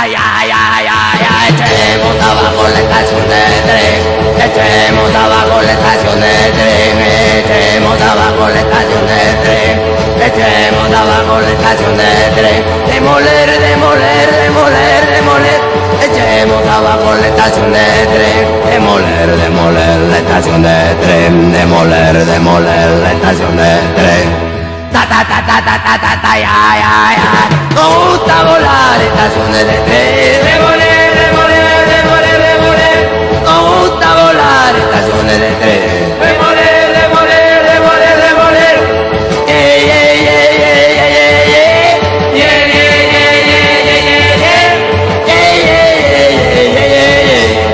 ta ya ya ya ya echemos abajo la estación de tren. Echemos abajo la estación de tren. Echemos abajo la estación de tren. Echemos abajo la estación de tren. Demoler demoler demoler demoler. Echemos abajo la estación de tren. Demoler demoler la estación de tren. Demoler demoler la estación de tren ta ta ta ta ta ta ta ta ya ya ya nos gusta volar estaciones de tren demoler demoler demoler demoler nos gusta volar estaciones de tren demoler demoler demoler demoler yeah yeah yeah yeah yeah yeah yeah yeah yeah yeah yeah yeah yeah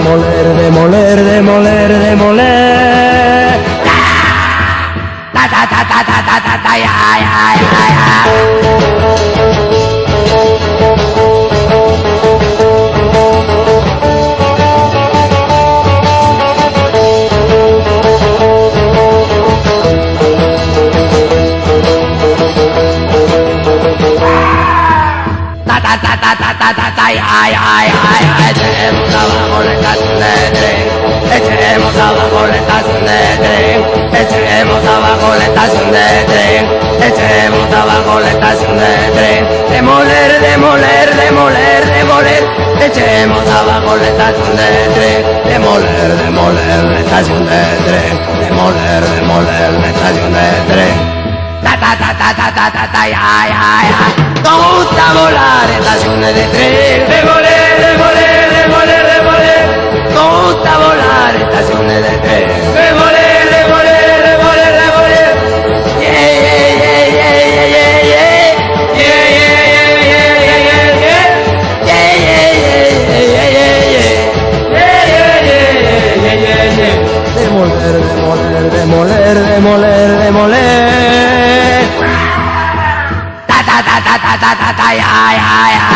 Demoler, demoler, demoler, demoler. Ta ta ta ta ta ta ta ya ya ya ya. Ta ta ta ta ta ta ta echemos abajo la estación de echemos abajo la estación de abajo la estación de tren, echemos abajo la estación de tren, demoler, demoler, demoler, demoler, echemos abajo la estación de tren, demoler, demoler la estación de tren, demoler, demoler la estación de tren. Ta ta ta ta ta ta ta ta ya ya ya, nos gusta volar estaciones de tren, demoler, demoler. Demoler, demoler, demoler. Ta ta ta ta ta ta ta ta ya ya ya.